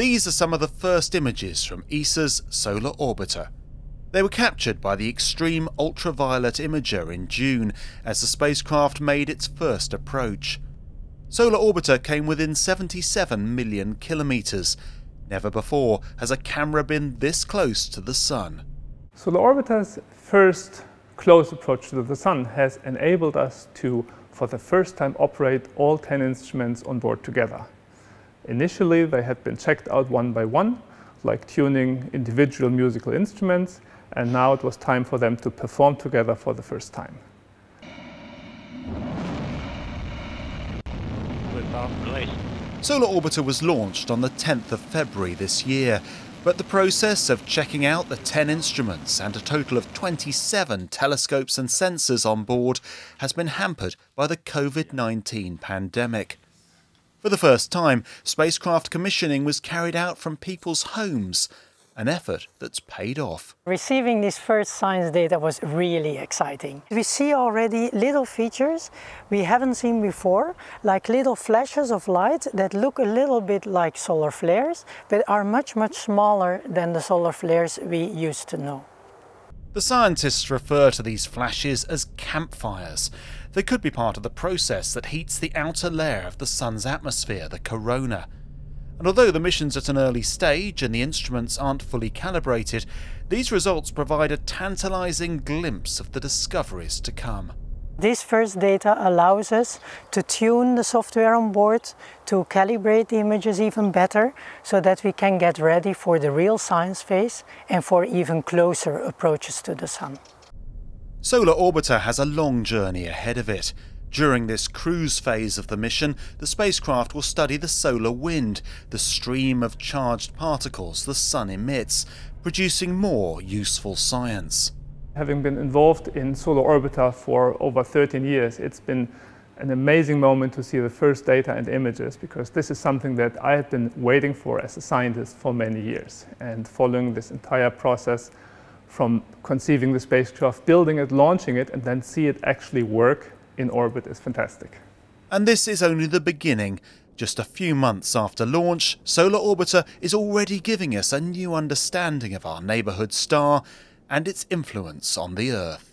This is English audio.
These are some of the first images from ESA's Solar Orbiter. They were captured by the Extreme Ultraviolet Imager in June as the spacecraft made its first approach. Solar Orbiter came within 77 million kilometres. Never before has a camera been this close to the Sun. Solar Orbiter's first close approach to the Sun has enabled us to, for the first time, operate all 10 instruments on board together. Initially, they had been checked out one by one, like tuning individual musical instruments, and now it was time for them to perform together for the first time. Solar Orbiter was launched on the 10th of February this year, but the process of checking out the 10 instruments and a total of 27 telescopes and sensors on board has been hampered by the COVID 19 pandemic. For the first time, spacecraft commissioning was carried out from people's homes, an effort that's paid off. Receiving this first science data was really exciting. We see already little features we haven't seen before, like little flashes of light that look a little bit like solar flares, but are much, much smaller than the solar flares we used to know. The scientists refer to these flashes as campfires. They could be part of the process that heats the outer layer of the Sun's atmosphere, the corona. And although the mission's at an early stage and the instruments aren't fully calibrated, these results provide a tantalizing glimpse of the discoveries to come. This first data allows us to tune the software on board, to calibrate the images even better, so that we can get ready for the real science phase and for even closer approaches to the Sun. Solar Orbiter has a long journey ahead of it. During this cruise phase of the mission, the spacecraft will study the solar wind, the stream of charged particles the Sun emits, producing more useful science. Having been involved in Solar Orbiter for over 13 years, it's been an amazing moment to see the first data and images because this is something that I had been waiting for as a scientist for many years. And following this entire process from conceiving the spacecraft, building it, launching it, and then see it actually work in orbit is fantastic. And this is only the beginning. Just a few months after launch, Solar Orbiter is already giving us a new understanding of our neighbourhood star and its influence on the Earth.